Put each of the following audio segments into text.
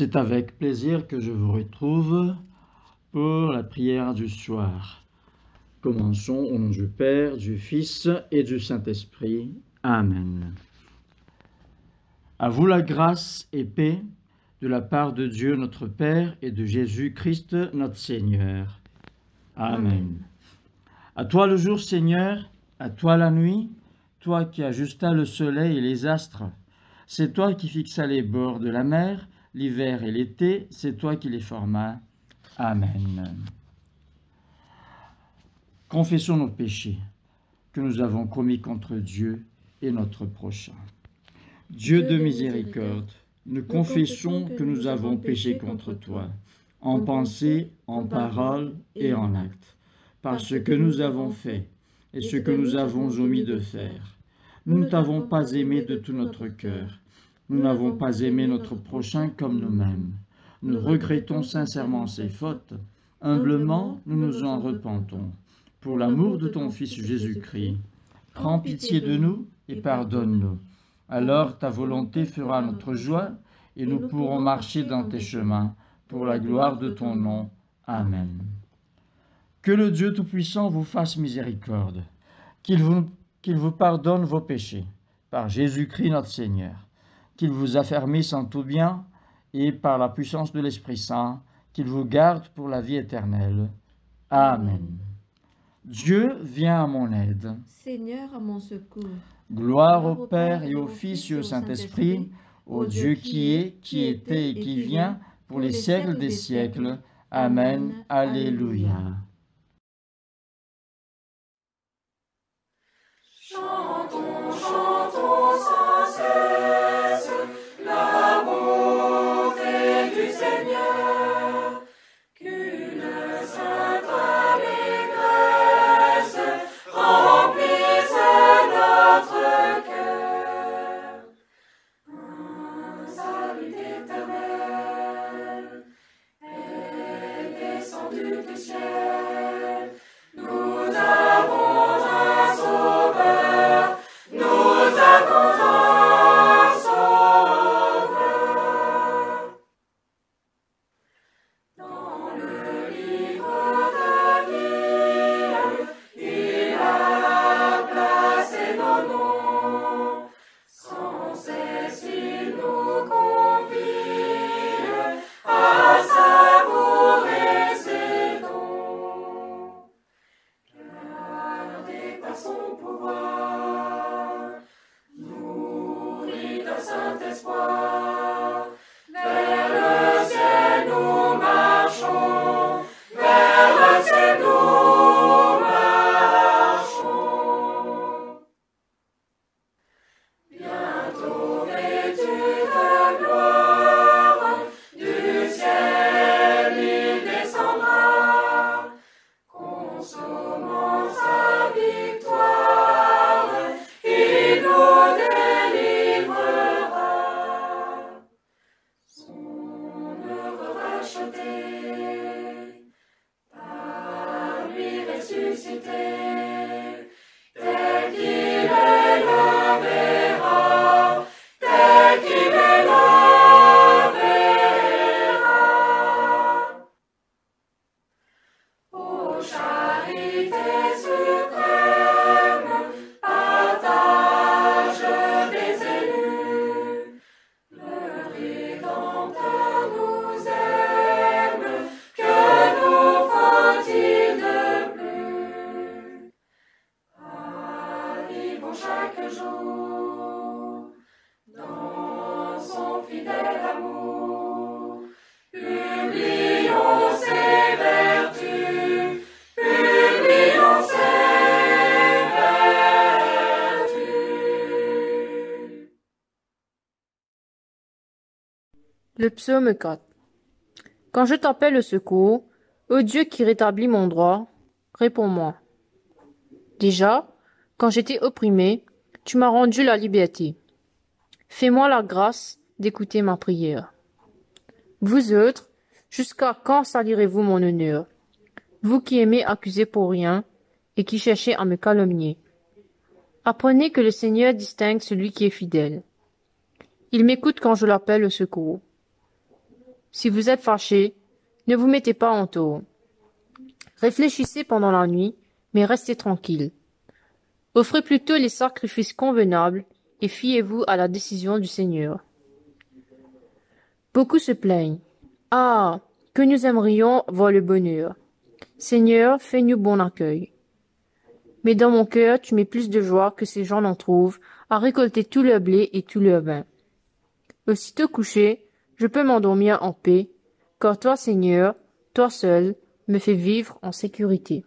C'est avec plaisir que je vous retrouve pour la prière du soir. Commençons au nom du Père, du Fils et du Saint-Esprit. Amen. À vous la grâce et paix de la part de Dieu notre Père et de Jésus-Christ notre Seigneur. Amen. À toi le jour, Seigneur, à toi la nuit, toi qui ajustas le soleil et les astres. C'est toi qui fixas les bords de la mer, l'hiver et l'été, c'est toi qui les formas. Amen. Confessons nos péchés que nous avons commis contre Dieu et notre prochain. Dieu de miséricorde, nous confessons que nous avons péché contre toi, en pensée, en parole et en acte, par ce que nous avons fait et ce que nous avons omis de faire. Nous ne t'avons pas aimé de tout notre cœur. Nous n'avons pas aimé notre prochain comme nous-mêmes. Nous regrettons sincèrement ces fautes. Humblement, nous nous en repentons. Pour l'amour de ton Fils Jésus-Christ, prends pitié de nous et pardonne-nous. Alors ta volonté fera notre joie et nous pourrons marcher dans tes chemins pour la gloire de ton nom. Amen. Que le Dieu Tout-Puissant vous fasse miséricorde, qu'il vous pardonne vos péchés, par Jésus-Christ notre Seigneur, qu'il vous affermisse en tout bien, et par la puissance de l'Esprit Saint, qu'il vous garde pour la vie éternelle. Amen. Dieu vient à mon aide. Seigneur, à mon secours. Gloire au Père et au Fils et au Saint-Esprit, au Dieu qui est, qui était et qui vient, pour les siècles des siècles. Amen. Alléluia. Psaume 4 Quand je t'appelle au secours, ô Dieu qui rétablit mon droit, réponds-moi. Déjà, quand j'étais opprimé, tu m'as rendu la liberté. Fais-moi la grâce d'écouter ma prière. Vous autres, jusqu'à quand salirez-vous mon honneur? Vous qui aimez accuser pour rien et qui cherchez à me calomnier. Apprenez que le Seigneur distingue celui qui est fidèle. Il m'écoute quand je l'appelle au secours. Si vous êtes fâchés, ne vous mettez pas en taux. Réfléchissez pendant la nuit, mais restez tranquille. Offrez plutôt les sacrifices convenables et fiez-vous à la décision du Seigneur. Beaucoup se plaignent. Ah, que nous aimerions voir le bonheur. Seigneur, fais-nous bon accueil. Mais dans mon cœur, tu mets plus de joie que ces gens n'en trouvent à récolter tout leur blé et tout leur vin. Aussitôt couché, je peux m'endormir en paix, car toi, Seigneur, toi seul, me fais vivre en sécurité.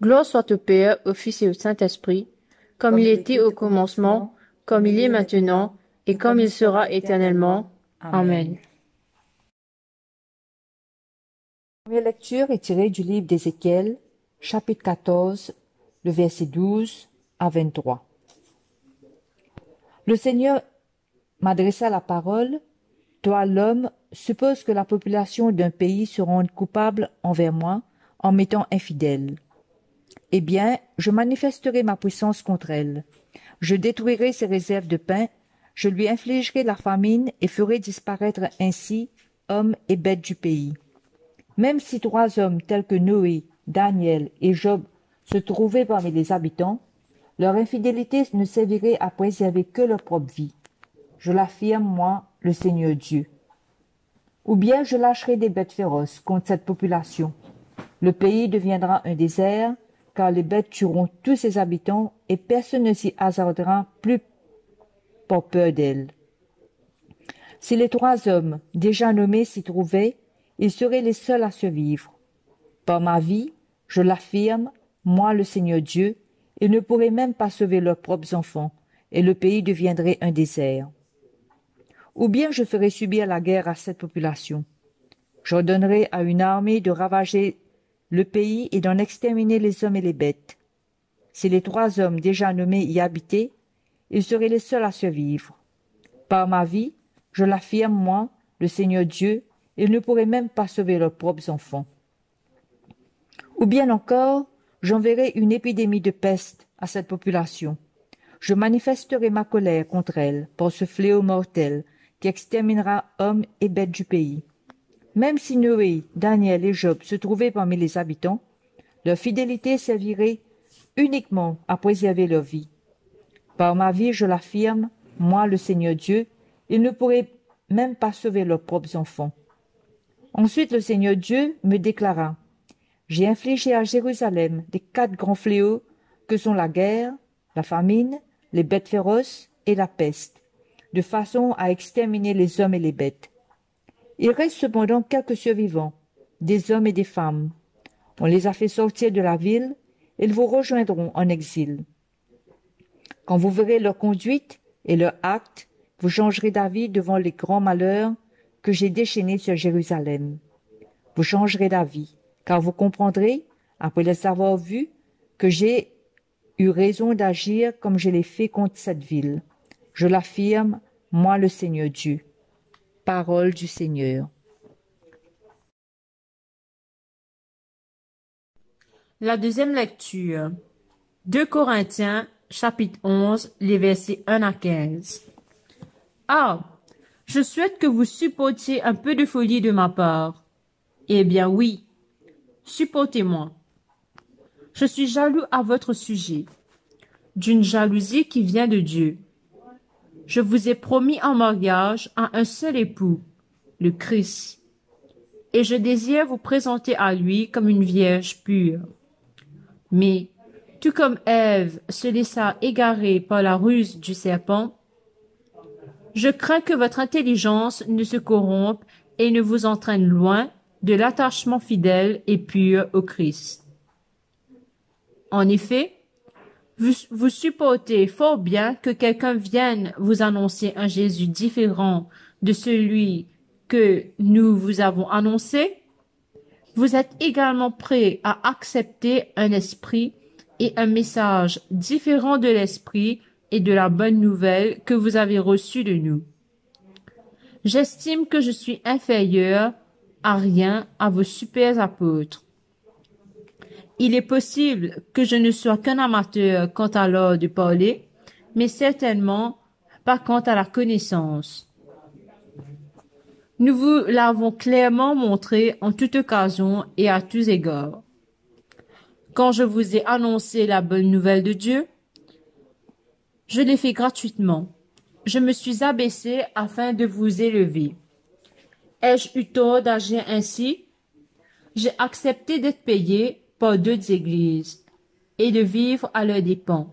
Gloire soit au Père, au Fils et au Saint-Esprit, comme il était au commencement, comme il est maintenant, et comme il sera éternellement. Amen. La première lecture est tirée du livre d'Ézéchiel, chapitre 14, le verset 12 à 23. Le Seigneur m'adressa la parole, Toi, l'homme, suppose que la population d'un pays se rende coupable envers moi en m'étant infidèle. Eh bien, je manifesterai ma puissance contre elle. Je détruirai ses réserves de pain, je lui infligerai la famine et ferai disparaître ainsi hommes et bêtes du pays. Même si trois hommes tels que Noé, Daniel et Job se trouvaient parmi les habitants, leur infidélité ne servirait à préserver que leur propre vie. Je l'affirme, moi, le Seigneur Dieu. Ou bien je lâcherai des bêtes féroces contre cette population. Le pays deviendra un désert, car les bêtes tueront tous ses habitants et personne ne s'y hasardera plus par peur d'elle. Si les trois hommes déjà nommés s'y trouvaient, ils seraient les seuls à survivre. Par ma vie, je l'affirme, moi le Seigneur Dieu, ils ne pourraient même pas sauver leurs propres enfants, et le pays deviendrait un désert. Ou bien je ferai subir la guerre à cette population. J'ordonnerai à une armée de ravager le pays et d'en exterminer les hommes et les bêtes. Si les trois hommes déjà nommés y habitaient, ils seraient les seuls à survivre. Par ma vie, je l'affirme, moi, le Seigneur Dieu, ils ne pourraient même pas sauver leurs propres enfants. Ou bien encore, j'enverrai une épidémie de peste à cette population. Je manifesterai ma colère contre elle par ce fléau mortel exterminera hommes et bêtes du pays. Même si Noé, Daniel et Job se trouvaient parmi les habitants, leur fidélité servirait uniquement à préserver leur vie. Par ma vie, je l'affirme, moi le Seigneur Dieu, ils ne pourraient même pas sauver leurs propres enfants. Ensuite le Seigneur Dieu me déclara, J'ai infligé à Jérusalem des quatre grands fléaux que sont la guerre, la famine, les bêtes féroces et la peste, de façon à exterminer les hommes et les bêtes. Il reste cependant quelques survivants, des hommes et des femmes. On les a fait sortir de la ville, ils vous rejoindront en exil. Quand vous verrez leur conduite et leur acte, vous changerez d'avis devant les grands malheurs que j'ai déchaînés sur Jérusalem. Vous changerez d'avis, car vous comprendrez, après les avoir vus, que j'ai eu raison d'agir comme je l'ai fait contre cette ville. Je l'affirme, moi le Seigneur Dieu. Parole du Seigneur. La deuxième lecture. 2 Corinthiens, chapitre 11, les versets 1 à 15. Ah, je souhaite que vous supportiez un peu de folie de ma part. Eh bien oui, supportez-moi. Je suis jaloux à votre sujet, d'une jalousie qui vient de Dieu. Je vous ai promis en mariage à un seul époux, le Christ, et je désire vous présenter à lui comme une vierge pure. Mais, tout comme Ève se laissa égarer par la ruse du serpent, je crains que votre intelligence ne se corrompe et ne vous entraîne loin de l'attachement fidèle et pur au Christ. En effet, vous, supportez fort bien que quelqu'un vienne vous annoncer un Jésus différent de celui que nous vous avons annoncé. Vous êtes également prêt à accepter un esprit et un message différent de l'esprit et de la bonne nouvelle que vous avez reçu de nous. J'estime que je suis inférieur à rien à vos super apôtres. Il est possible que je ne sois qu'un amateur quant à l'art de parler, mais certainement pas quant à la connaissance. Nous vous l'avons clairement montré en toute occasion et à tous égards. Quand je vous ai annoncé la bonne nouvelle de Dieu, je l'ai fait gratuitement. Je me suis abaissé afin de vous élever. Ai-je eu tort d'agir ainsi? J'ai accepté d'être payé par deux églises et de vivre à leurs dépens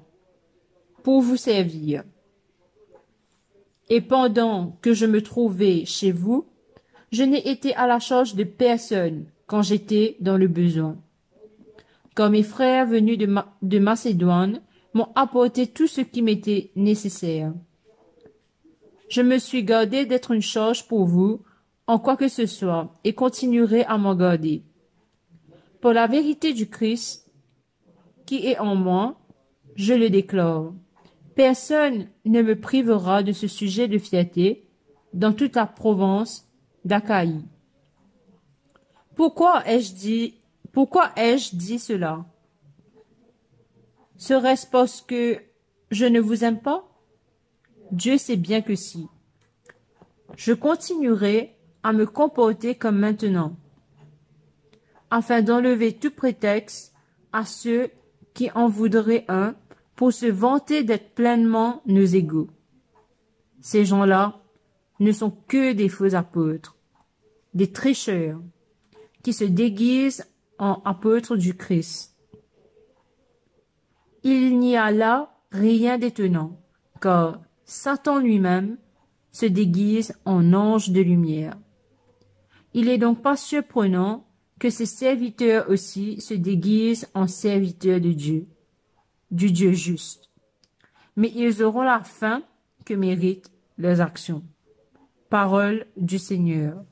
pour vous servir. Et pendant que je me trouvais chez vous, je n'ai été à la charge de personne quand j'étais dans le besoin. Quand mes frères venus de, de Macédoine m'ont apporté tout ce qui m'était nécessaire. Je me suis gardé d'être une charge pour vous en quoi que ce soit et continuerai à m'en garder. Pour la vérité du Christ qui est en moi, je le déclare. Personne ne me privera de ce sujet de fierté dans toute la province d'Achaïe. Pourquoi ai-je dit, pourquoi ai-je dit cela? Serait-ce parce que je ne vous aime pas? Dieu sait bien que si. Je continuerai à me comporter comme maintenant, afin d'enlever tout prétexte à ceux qui en voudraient un pour se vanter d'être pleinement nos égaux. Ces gens-là ne sont que des faux apôtres, des tricheurs, qui se déguisent en apôtres du Christ. Il n'y a là rien d'étonnant, car Satan lui-même se déguise en ange de lumière. Il est donc pas surprenant que ses serviteurs aussi se déguisent en serviteurs de Dieu, du Dieu juste. Mais ils auront la fin que méritent leurs actions. Parole du Seigneur.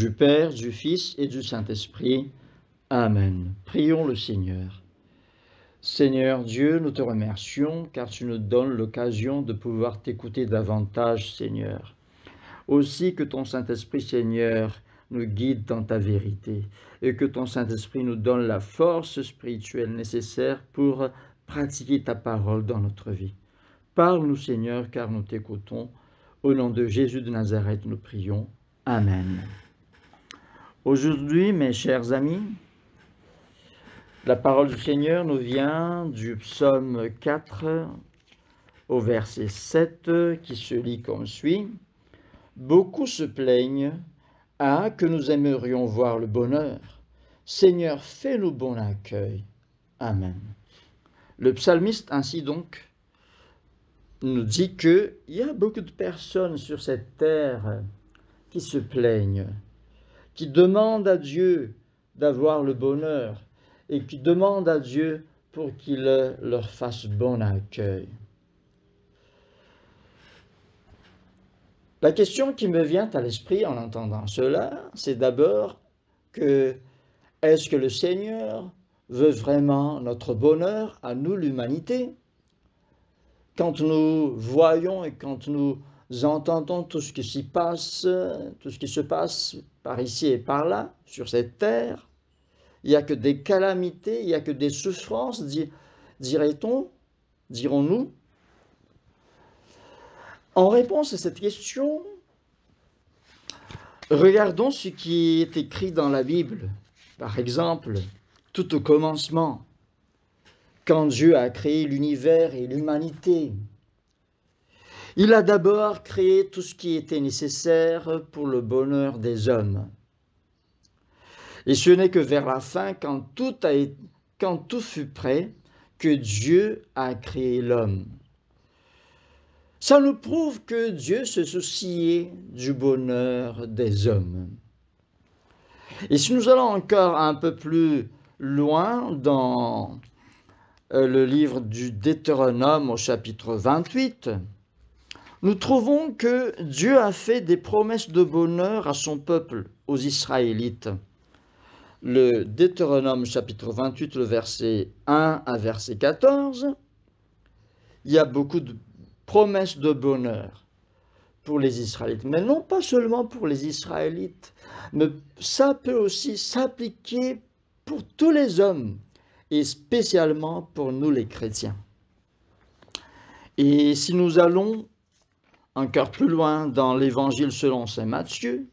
Du Père, du Fils et du Saint-Esprit. Amen. Prions le Seigneur. Seigneur Dieu, nous te remercions car tu nous donnes l'occasion de pouvoir t'écouter davantage, Seigneur. Aussi que ton Saint-Esprit, Seigneur, nous guide dans ta vérité et que ton Saint-Esprit nous donne la force spirituelle nécessaire pour pratiquer ta parole dans notre vie. Parle-nous, Seigneur, car nous t'écoutons. Au nom de Jésus de Nazareth, nous prions. Amen. Aujourd'hui, mes chers amis, la parole du Seigneur nous vient du psaume 4 au verset 7 qui se lit comme suit. Beaucoup se plaignent, ah, que nous aimerions voir le bonheur. Seigneur, fais-nous bon accueil. Amen. Le psalmiste ainsi donc nous dit qu'il y a beaucoup de personnes sur cette terre qui se plaignent, qui demandent à Dieu d'avoir le bonheur et qui demandent à Dieu pour qu'il leur fasse bon accueil. La question qui me vient à l'esprit en entendant cela, c'est d'abord que est-ce que le Seigneur veut vraiment notre bonheur à nous, l'humanité? Quand nous voyons et quand nous entendons tout ce qui s'y passe, tout ce qui se passe par ici et par là, sur cette terre, il n'y a que des calamités, il n'y a que des souffrances, dirait-on, dirons-nous. En réponse à cette question, regardons ce qui est écrit dans la Bible. Par exemple, tout au commencement, quand Dieu a créé l'univers et l'humanité, il a d'abord créé tout ce qui était nécessaire pour le bonheur des hommes. Et ce n'est que vers la fin, quand tout, fut prêt, que Dieu a créé l'homme. Ça nous prouve que Dieu se souciait du bonheur des hommes. Et si nous allons encore un peu plus loin dans euh, le livre du Deutéronome au chapitre 28, nous trouvons que Dieu a fait des promesses de bonheur à son peuple, aux Israélites. Le Deutéronome chapitre 28, le verset 1 à verset 14, il y a beaucoup de promesses de bonheur pour les Israélites, mais non pas seulement pour les Israélites, mais ça peut aussi s'appliquer pour tous les hommes et spécialement pour nous les chrétiens. Et si nous allons encore plus loin dans l'évangile selon saint Matthieu,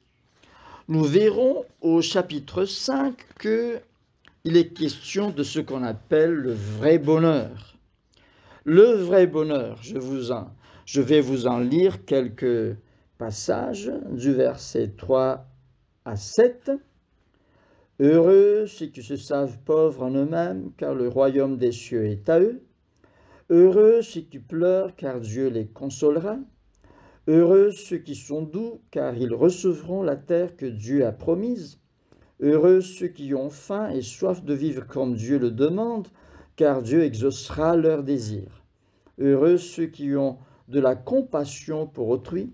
nous verrons au chapitre 5 que il est question de ce qu'on appelle le vrai bonheur. Le vrai bonheur, je, vous en, je vais vous en lire quelques passages du verset 3 à 7. Heureux ceux qui se savent pauvres en eux-mêmes, car le royaume des cieux est à eux. Heureux ceux qui pleurent, car Dieu les consolera. Heureux ceux qui sont doux, car ils recevront la terre que Dieu a promise. Heureux ceux qui ont faim et soif de vivre comme Dieu le demande, car Dieu exaucera leurs désirs. Heureux ceux qui ont de la compassion pour autrui,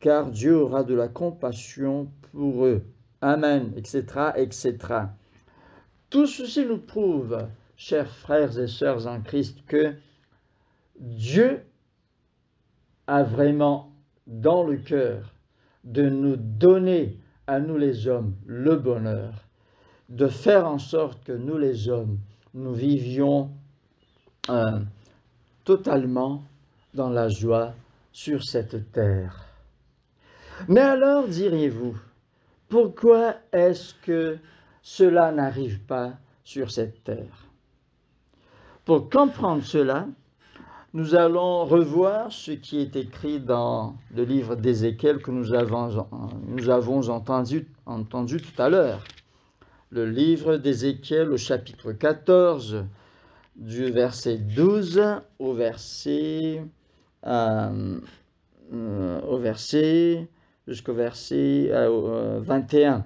car Dieu aura de la compassion pour eux. Amen, etc., etc. Tout ceci nous prouve, chers frères et sœurs en Christ, que Dieu a vraiment dans le cœur de nous donner à nous les hommes le bonheur, de faire en sorte que nous les hommes, nous vivions euh, totalement dans la joie sur cette terre. Mais alors, diriez-vous, pourquoi est-ce que cela n'arrive pas sur cette terre? Pour comprendre cela, nous allons revoir ce qui est écrit dans le livre d'Ézéchiel que nous avons, entendu, tout à l'heure. Le livre d'Ézéchiel au chapitre 14, du verset 12 au verset, euh, euh, verset jusqu'au verset euh, 21.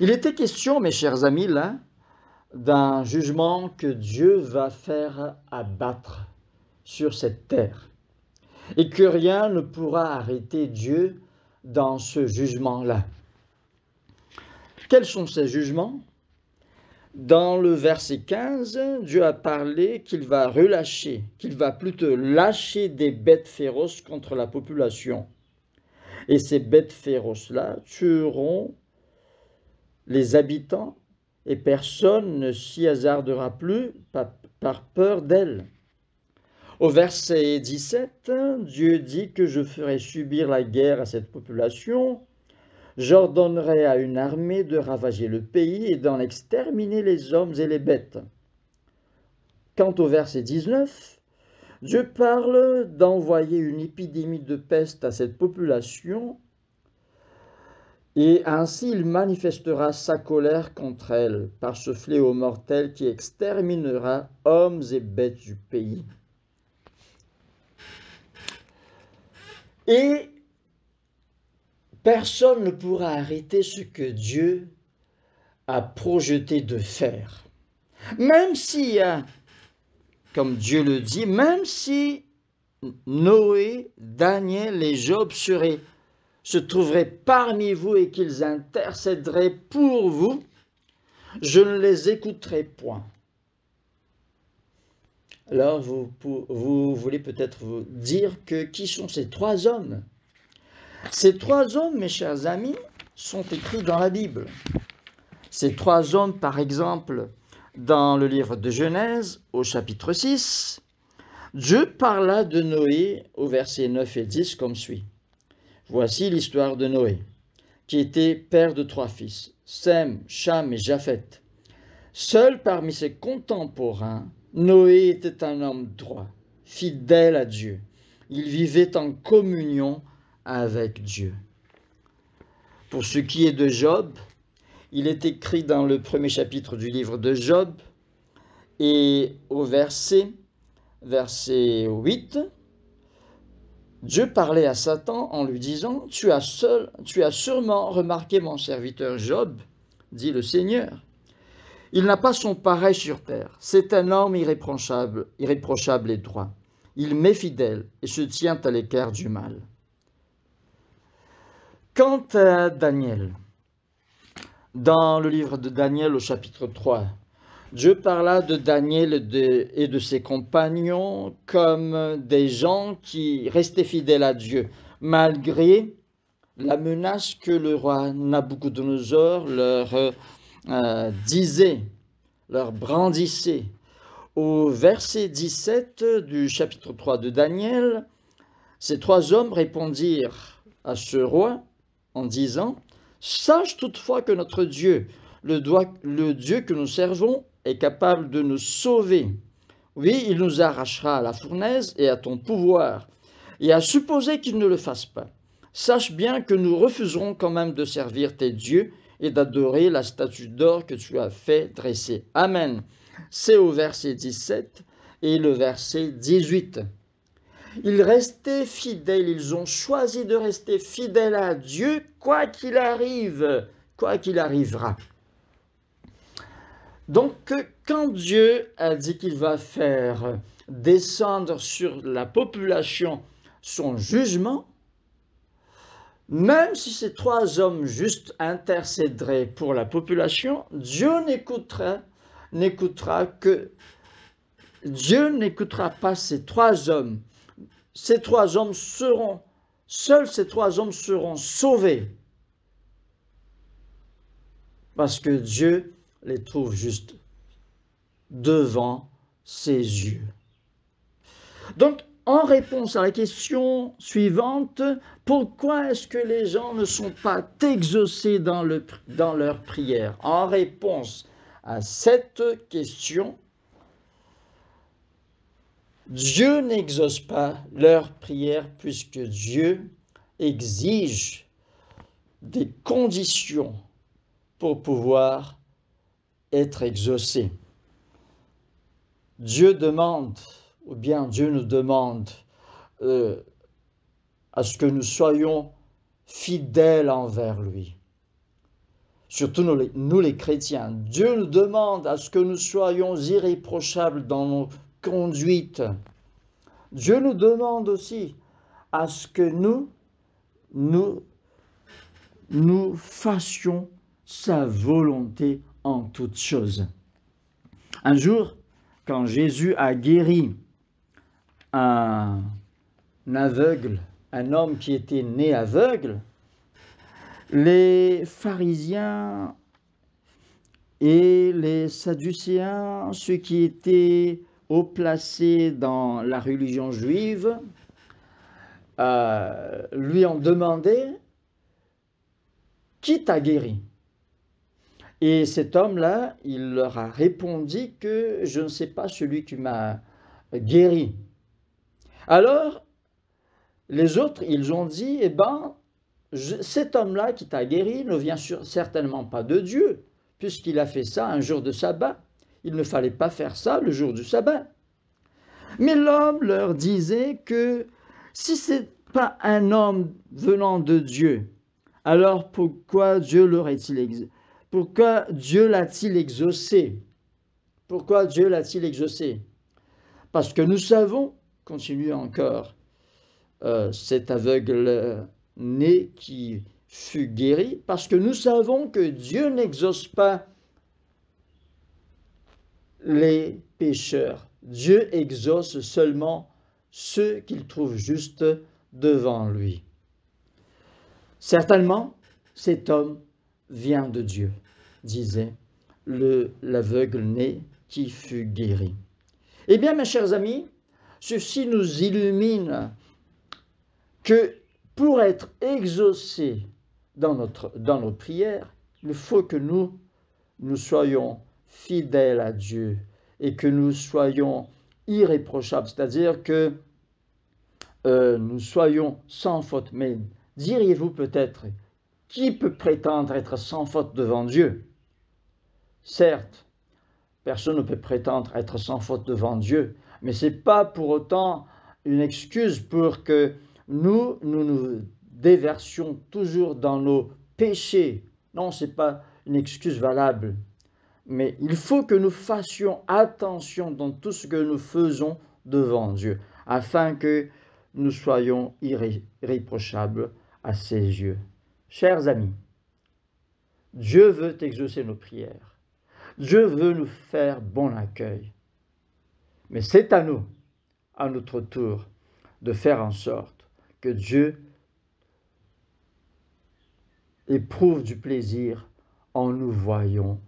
Il était question, mes chers amis, là, d'un jugement que Dieu va faire abattre sur cette terre et que rien ne pourra arrêter Dieu dans ce jugement-là. Quels sont ces jugements? Dans le verset 15, Dieu a parlé qu'il va relâcher, qu'il va plutôt lâcher des bêtes féroces contre la population. Et ces bêtes féroces-là tueront les habitants et personne ne s'y hasardera plus par peur d'elle. Au verset 17, Dieu dit que je ferai subir la guerre à cette population, j'ordonnerai à une armée de ravager le pays et d'en exterminer les hommes et les bêtes. Quant au verset 19, Dieu parle d'envoyer une épidémie de peste à cette population et ainsi il manifestera sa colère contre elle par ce fléau mortel qui exterminera hommes et bêtes du pays. Et personne ne pourra arrêter ce que Dieu a projeté de faire. Même si, hein, comme Dieu le dit, même si Noé, Daniel et Job seraient, se trouveraient parmi vous et qu'ils intercéderaient pour vous, je ne les écouterai point. Alors vous, vous voulez peut-être vous dire que qui sont ces trois hommes? Ces trois hommes, mes chers amis, sont écrits dans la Bible. Ces trois hommes, par exemple, dans le livre de Genèse, au chapitre 6, Dieu parla de Noé au verset 9 et 10 comme suit. Voici l'histoire de Noé, qui était père de trois fils, Sem, Cham et Japheth. Seul parmi ses contemporains, Noé était un homme droit, fidèle à Dieu. Il vivait en communion avec Dieu. Pour ce qui est de Job, il est écrit dans le premier chapitre du livre de Job et au verset, verset 8, Dieu parlait à Satan en lui disant, tu as, sûrement remarqué mon serviteur Job, dit le Seigneur. Il n'a pas son pareil sur terre. C'est un homme irréprochable, irréprochable et droit. Il m'est fidèle et se tient à l'écart du mal. Quant à Daniel, dans le livre de Daniel au chapitre 3, Dieu parla de Daniel et de ses compagnons comme des gens qui restaient fidèles à Dieu, malgré la menace que le roi Nabucodonosor leur euh, disait, leur brandissait. Au verset 17 du chapitre 3 de Daniel, ces trois hommes répondirent à ce roi en disant, Sache toutefois que notre Dieu, le, le, Dieu que nous servons, capable de nous sauver. Oui, il nous arrachera à la fournaise et à ton pouvoir, et à supposer qu'il ne le fasse pas. Sache bien que nous refuserons quand même de servir tes dieux et d'adorer la statue d'or que tu as fait dresser. Amen. C'est au verset 17 et le verset 18. Ils restaient fidèles, ils ont choisi de rester fidèles à Dieu, quoi qu'il arrive, quoi qu'il arrivera. Donc, quand Dieu a dit qu'il va faire descendre sur la population son jugement, même si ces trois hommes juste intercéderaient pour la population, Dieu n'écoutera, n'écoutera que Dieu n'écoutera pas ces trois hommes. Ces trois hommes seront, seuls ces trois hommes seront sauvés. Parce que Dieu les trouve juste devant ses yeux. Donc, en réponse à la question suivante, pourquoi est-ce que les gens ne sont pas exaucés dans, le, dans leur prière? En réponse à cette question, Dieu n'exauce pas leur prière puisque Dieu exige des conditions pour pouvoir être exaucé. Dieu demande ou bien Dieu nous demande euh, à ce que nous soyons fidèles envers lui. Surtout nous les, chrétiens. Dieu nous demande à ce que nous soyons irréprochables dans nos conduites. Dieu nous demande aussi à ce que nous, nous fassions sa volonté en toutes choses. Un jour, quand Jésus a guéri un aveugle, un homme qui était né aveugle, les pharisiens et les sadducéens, ceux qui étaient haut placés dans la religion juive, euh, lui ont demandé Qui t'a guéri? Et cet homme-là, il leur a répondu que je ne sais pas celui qui m'a guéri. Alors, les autres, ils ont dit, eh ben, cet homme-là qui t'a guéri ne vient certainement pas de Dieu, puisqu'il a fait ça un jour de sabbat. Il ne fallait pas faire ça le jour du sabbat. Mais l'homme leur disait que si, pas un homme venant de Dieu. Alors pourquoi Dieu l'aurait-il ex- pourquoi Dieu l'a-t-il exaucé? Pourquoi Dieu l'a-t-il exaucé? Parce que nous savons, continue encore euh, cet aveugle né qui fut guéri, parce que nous savons que Dieu n'exauce pas les pécheurs. Dieu exauce seulement ceux qu'il trouve justes devant lui. Certainement, cet homme vient de Dieu, disait le- l'aveugle né qui fut guéri. Eh bien, mes chers amis, ceci nous illumine que pour être exaucé dans, notre, dans nos prières, il faut que nous, nous soyons fidèles à Dieu et que nous soyons irréprochables, c'est-à-dire que euh, nous soyons sans faute. Mais diriez-vous peut-être, qui peut prétendre être sans faute devant Dieu? Certes, personne ne peut prétendre être sans faute devant Dieu, mais ce n'est pas pour autant une excuse pour que nous, nous déversions toujours dans nos péchés. Non, ce n'est pas une excuse valable. Mais il faut que nous fassions attention dans tout ce que nous faisons devant Dieu, afin que nous soyons irré- irréprochables à ses yeux. Chers amis, Dieu veut exaucer nos prières. Dieu veut nous faire bon accueil. Mais c'est à nous, à notre tour, de faire en sorte que Dieu éprouve du plaisir en nous voyant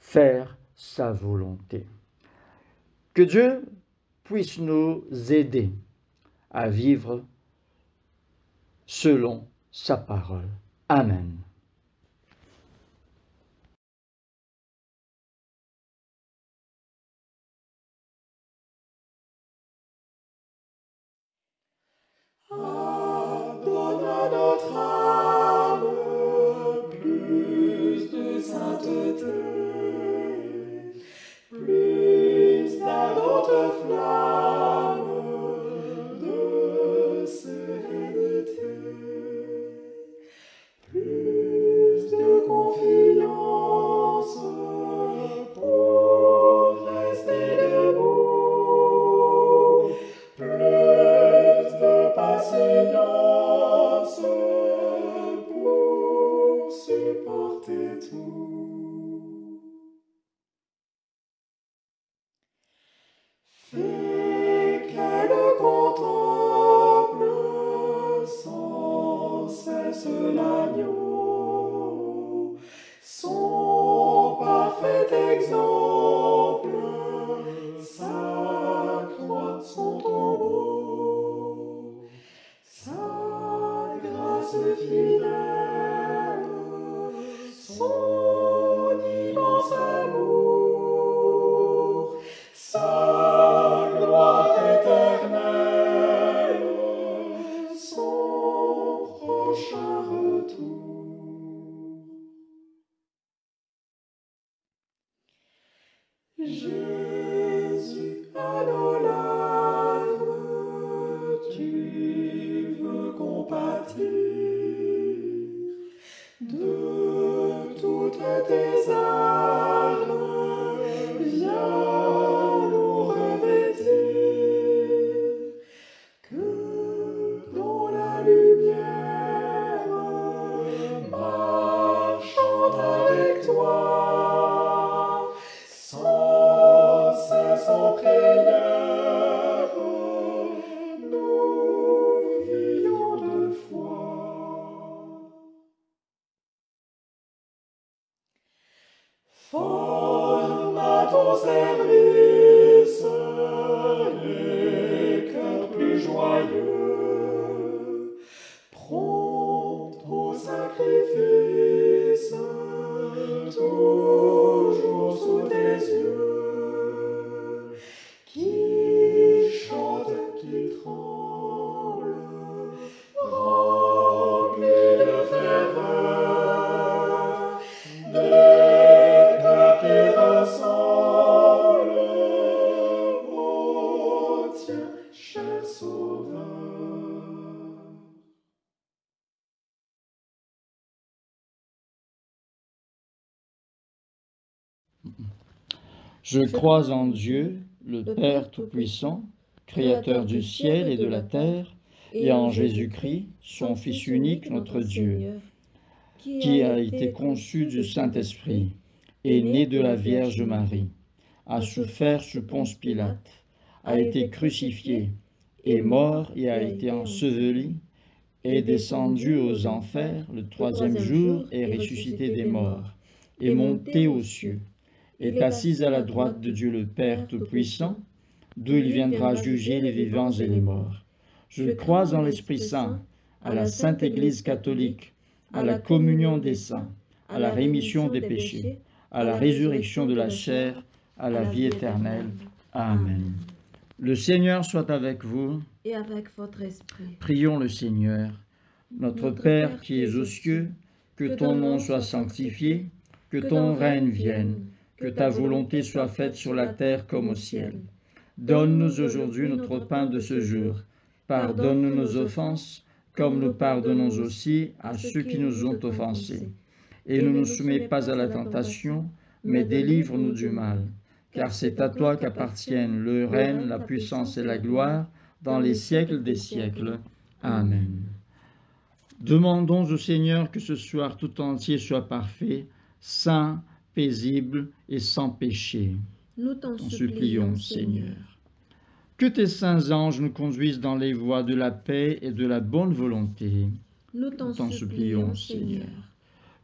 faire sa volonté. Que Dieu puisse nous aider à vivre selon sa parole. Amen. Je crois en Dieu, le Père Tout-Puissant, Créateur du ciel et de la terre, et en Jésus-Christ, son Fils unique, notre Dieu, qui a été conçu du Saint-Esprit, est né de la Vierge Marie, a souffert sous Ponce Pilate, a été crucifié, est mort et a été enseveli, est descendu aux enfers le troisième jour et ressuscité des morts, est monté aux cieux, est assis à la droite de Dieu le Père Tout-Puissant, d'où il viendra juger les vivants et les morts. Je crois en l'Esprit Saint, à la Sainte Église catholique, à la communion des saints, à la rémission des péchés, à la résurrection de la chair, à la vie éternelle. Amen. Le Seigneur soit avec vous. Et avec votre esprit. Prions le Seigneur. Notre Père qui es aux cieux, que ton nom soit sanctifié, que ton règne vienne, que ta volonté soit faite sur la terre comme au ciel. Donne-nous aujourd'hui notre pain de ce jour. Pardonne-nous nos offenses, comme nous pardonnons aussi à ceux qui nous ont offensés. Et ne nous soumets pas à la tentation, mais délivre-nous du mal. Car c'est à toi qu'appartiennent le règne, la puissance et la gloire, dans les siècles des siècles. Amen. Demandons au Seigneur que ce soir tout entier soit parfait, saint, paisible et sans péché. Nous t'en supplions, supplions, Seigneur. Que tes saints anges nous conduisent dans les voies de la paix et de la bonne volonté. Nous t'en supplions, supplions, Seigneur.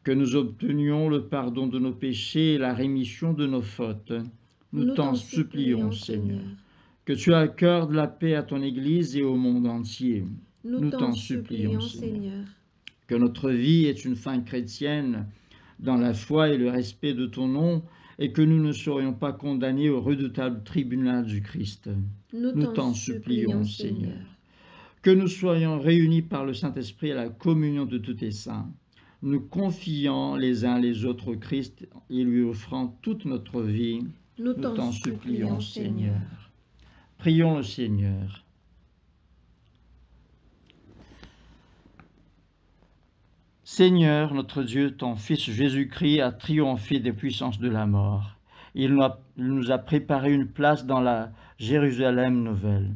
Que nous obtenions le pardon de nos péchés et la rémission de nos fautes. Nous t'en supplions, Seigneur. Que tu accordes la paix à ton Église et au monde entier. Nous t'en supplions, Seigneur. Que notre vie est une fin chrétienne dans la foi et le respect de ton nom, et que nous ne serions pas condamnés au redoutable tribunal du Christ. Nous t'en supplions, Seigneur. Que nous soyons réunis par le Saint-Esprit à la communion de tous tes saints, nous confiant les uns les autres au Christ et lui offrant toute notre vie. Nous Nous t'en supplions, Seigneur. Prions le Seigneur. Seigneur, notre Dieu, ton Fils Jésus-Christ a triomphé des puissances de la mort. Il nous a, il nous a préparé une place dans la Jérusalem nouvelle.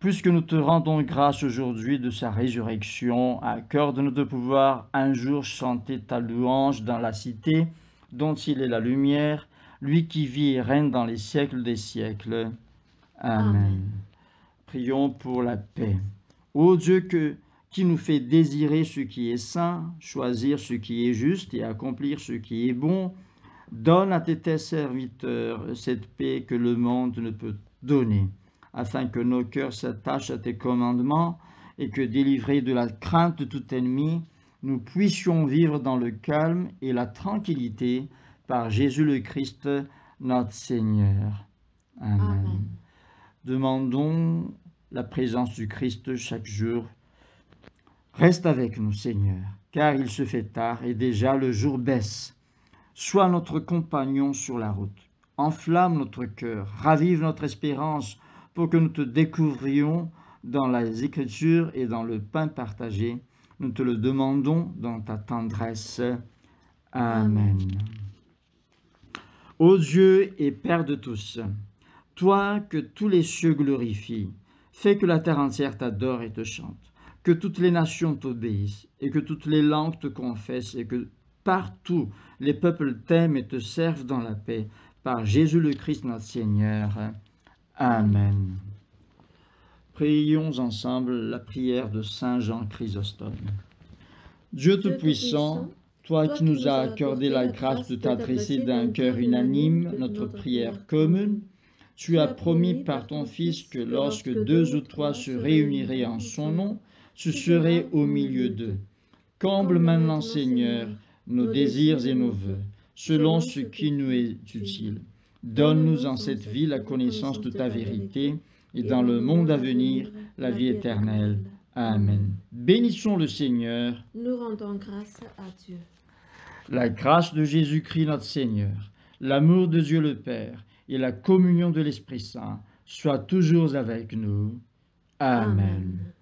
Puisque nous te rendons grâce aujourd'hui de sa résurrection, accorde-nous de pouvoir un jour chanter ta louange dans la cité dont il est la lumière, lui qui vit et règne dans les siècles des siècles. Amen. Amen. Prions pour la paix. Ô Dieu que, qui nous fait désirer ce qui est saint, choisir ce qui est juste et accomplir ce qui est bon, donne à tes serviteurs cette paix que le monde ne peut donner, afin que nos cœurs s'attachent à tes commandements et que, délivrés de la crainte de tout ennemi, nous puissions vivre dans le calme et la tranquillité par Jésus le Christ, notre Seigneur. Amen. Amen. Demandons la présence du Christ chaque jour. Reste avec nous, Seigneur, car il se fait tard et déjà le jour baisse. Sois notre compagnon sur la route. Enflamme notre cœur, ravive notre espérance pour que nous te découvrions dans les Écritures et dans le pain partagé. Nous te le demandons dans ta tendresse. Amen. Ô Dieu et Père de tous, toi que tous les cieux glorifient, fais que la terre entière t'adore et te chante, que toutes les nations t'obéissent et que toutes les langues te confessent et que partout les peuples t'aiment et te servent dans la paix. Par Jésus le Christ notre Seigneur. Amen. Prions ensemble la prière de Saint Jean Chrysostome. Dieu Tout-Puissant, toi qui nous as accordé la grâce de t'adresser d'un cœur unanime notre prière commune, tu as promis par ton Fils que lorsque deux ou trois se réuniraient en son nom, tu serais au milieu d'eux. Comble maintenant, Seigneur, nos désirs et nos vœux, selon ce qui nous est utile. Donne-nous en cette vie la connaissance de ta vérité et dans le monde à venir la vie éternelle. Amen. Bénissons le Seigneur. Nous rendons grâce à Dieu. La grâce de Jésus-Christ notre Seigneur, l'amour de Dieu le Père et la communion de l'Esprit Saint soient toujours avec nous. Amen. Amen.